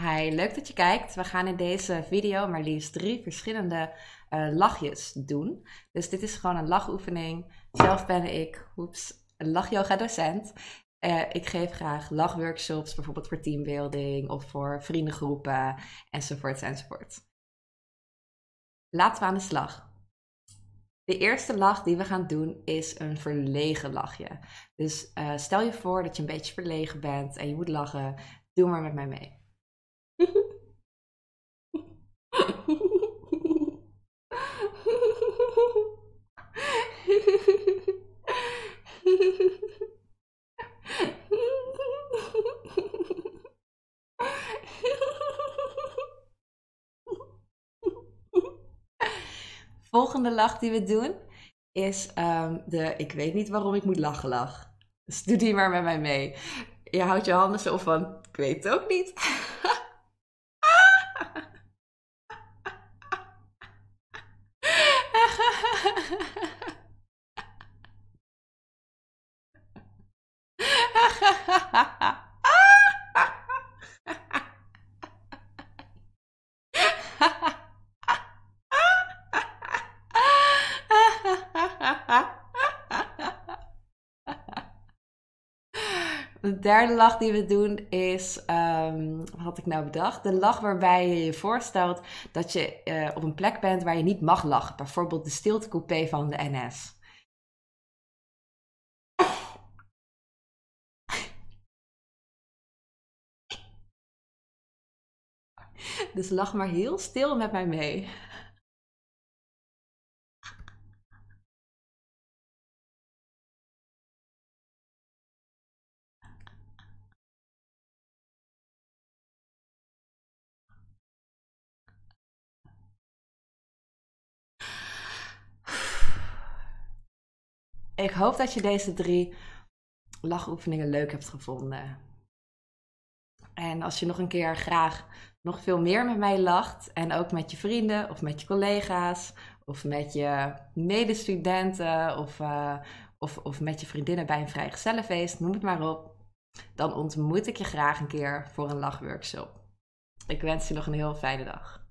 Hi, leuk dat je kijkt. We gaan in deze video maar liefst drie verschillende uh, lachjes doen. Dus dit is gewoon een lachoefening. Zelf ben ik, oeps, een lachyoga docent. Uh, ik geef graag lachworkshops, bijvoorbeeld voor teambuilding of voor vriendengroepen enzovoort enzovoort. Laten we aan de slag. De eerste lach die we gaan doen is een verlegen lachje. Dus uh, stel je voor dat je een beetje verlegen bent en je moet lachen. Doe maar met mij mee. Volgende lach die we doen is um, de ik weet niet waarom ik moet lachen lach. Dus doe die maar met mij mee. Je houdt je handen zo van ik weet het ook niet. De derde lach die we doen is, um, wat had ik nou bedacht? De lach waarbij je je voorstelt dat je uh, op een plek bent waar je niet mag lachen. Bijvoorbeeld de stiltecoupé van de NS. Dus lach maar heel stil met mij mee. Ik hoop dat je deze drie lachoefeningen leuk hebt gevonden. En als je nog een keer graag nog veel meer met mij lacht en ook met je vrienden of met je collega's of met je medestudenten of, uh, of, of met je vriendinnen bij een vrijgezellenfeest, noem het maar op, dan ontmoet ik je graag een keer voor een lachworkshop. Ik wens je nog een heel fijne dag.